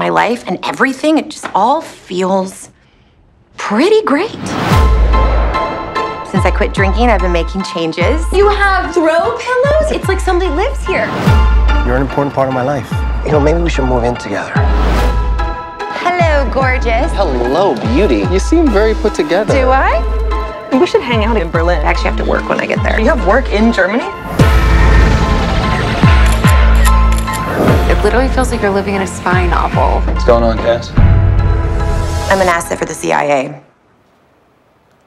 my life and everything, it just all feels pretty great. Since I quit drinking, I've been making changes. You have throw pillows? It's like somebody lives here. You're an important part of my life. You know, maybe we should move in together. Hello, gorgeous. Hello, beauty. You seem very put together. Do I? We should hang out in Berlin. I actually have to work when I get there. You have work in Germany? It literally feels like you're living in a spy novel. What's going on, Cass? I'm an asset for the CIA.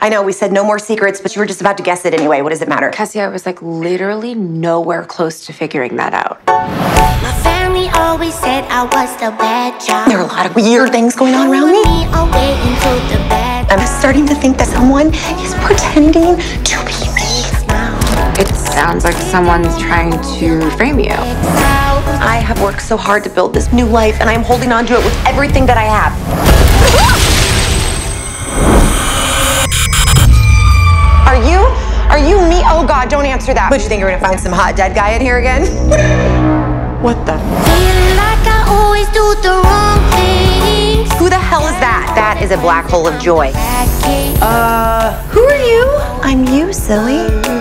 I know we said no more secrets, but you were just about to guess it anyway. What does it matter? Cassie, I was like literally nowhere close to figuring that out. My family always said I was the bad child. There are a lot of weird things going on around me. away into the bad I'm starting to think that someone is pretending to be me. It sounds like someone's trying to frame you. I have worked so hard to build this new life, and I'm holding on to it with everything that I have. Are you? Are you me? Oh God, don't answer that. What, you think you're gonna find some hot dead guy in here again? what the? Feel like I always do the wrong. Who the hell is that? That is a black hole of joy. Uh, who are you? I'm you, silly.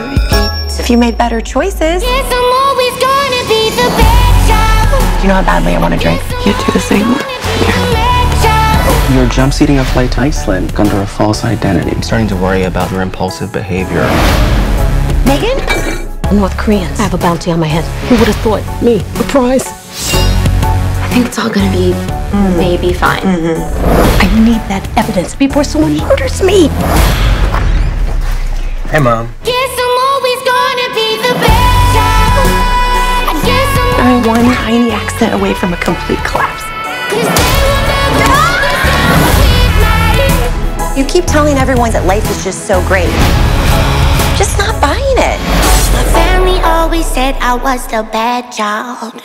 If you made better choices. Yes, I'm always gonna be the bad child. Do you know how badly I want to drink? You do the same. You're jump seating a flight to Iceland under a false identity. I'm starting to worry about your impulsive behavior. Megan? North Koreans. I have a bounty on my head. Who would have thought? Me, a prize. I think it's all gonna be mm-hmm. maybe fine. Mm-hmm. I need that evidence before someone murders me. Hey, Mom. Yes, one tiny accident away from a complete collapse. Cause they will never understand with me. You keep telling everyone that life is just so great. Just not buying it. My family always said I was the bad child.